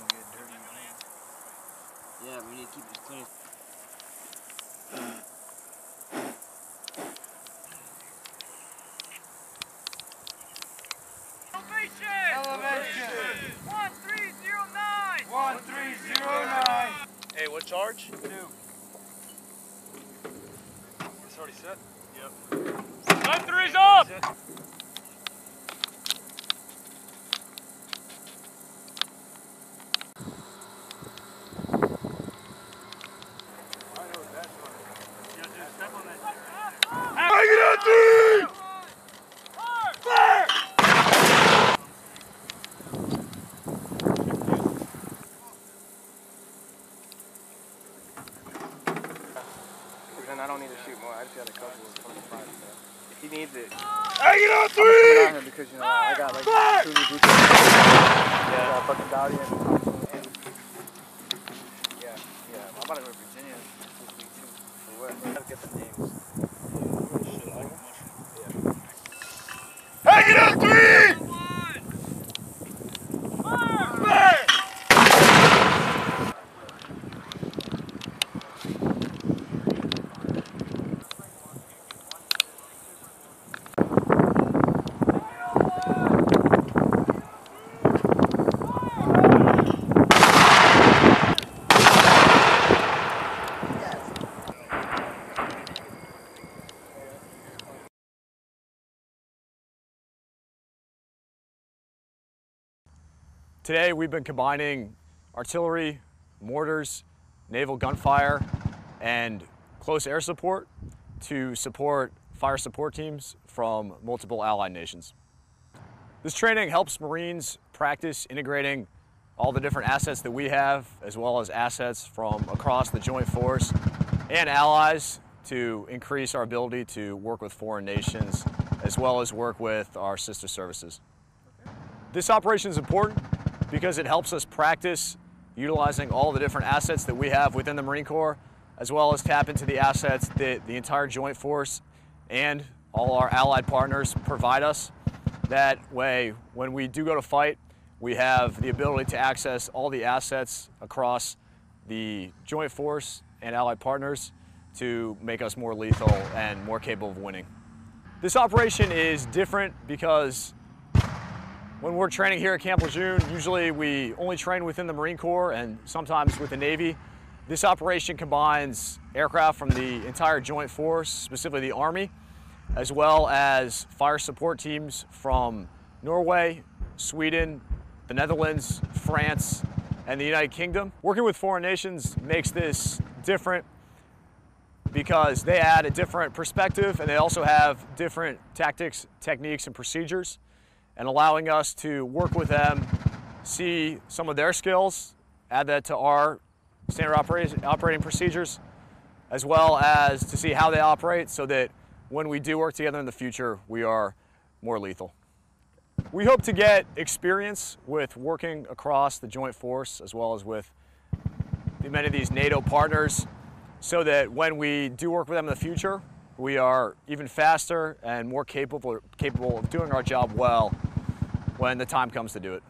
gonna get dirty. Yeah, we need to keep it clean. Elevation! 1309! 1309! Hey, what charge? Two. It's already set? Time three's up! Bring I don't need to shoot more. I just got a couple of 25. So. If he needs it, it out put three! on because you know I got like two new boots. Yeah, I got fucking Dowdy and, and yeah, yeah. I'm about to go to Virginia this week too. For what? I gotta get the names. Hang it out three! Today we've been combining artillery, mortars, naval gunfire, and close air support to support fire support teams from multiple allied nations. This training helps Marines practice integrating all the different assets that we have, as well as assets from across the Joint Force and allies to increase our ability to work with foreign nations, as well as work with our sister services. This operation is important because it helps us practice utilizing all the different assets that we have within the Marine Corps, as well as tap into the assets that the entire Joint Force and all our allied partners provide us. That way, when we do go to fight, we have the ability to access all the assets across the Joint Force and allied partners to make us more lethal and more capable of winning. This operation is different because when we're training here at Camp Lejeune, usually we only train within the Marine Corps and sometimes with the Navy. This operation combines aircraft from the entire Joint Force, specifically the Army, as well as fire support teams from Norway, Sweden, the Netherlands, France, and the United Kingdom. Working with foreign nations makes this different because they add a different perspective and they also have different tactics, techniques, and procedures and allowing us to work with them, see some of their skills, add that to our standard operating, procedures, as well as to see how they operate so that when we do work together in the future, we are more lethal. We hope to get experience with working across the Joint Force as well as with many of these NATO partners so that when we do work with them in the future, we are even faster and more capable, capable of doing our job well when the time comes to do it.